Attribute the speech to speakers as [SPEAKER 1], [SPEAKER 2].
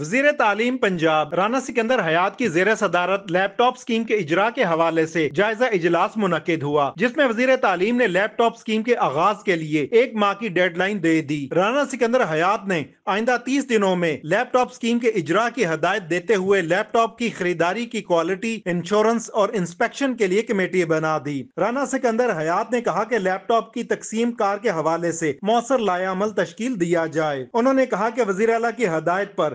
[SPEAKER 1] وزیر تعلیم پنجاب رانا سکندر حیات کی زیر صدارت لیپ ٹاپ سکیم کے اجرا کے حوالے سے جائزہ اجلاس منعقد ہوا، جس میں وزیر تعلیم نے لیپ ٹاپ سکیم کے آغاز کے لیے ایک ماہ کی ڈیڈ لائن دے دی۔ رانا سکندر حیات نے آئندہ تیس دنوں میں لیپ ٹاپ سکیم کے اجرا کی ہدایت دیتے ہوئے لیپ ٹاپ کی خریداری کی کوالٹی انشورنس اور انسپیکشن کے لیے کمیٹی بنا دی۔ رانا سکندر حیات نے کہا کہ لیپ ٹاپ کی تقسیم کار کے حوالے سے مؤثر لائے عمل تشکیل دیا جائے۔ انہوں نے کہا کہ وزیر اعلیٰ کی ہدایت پر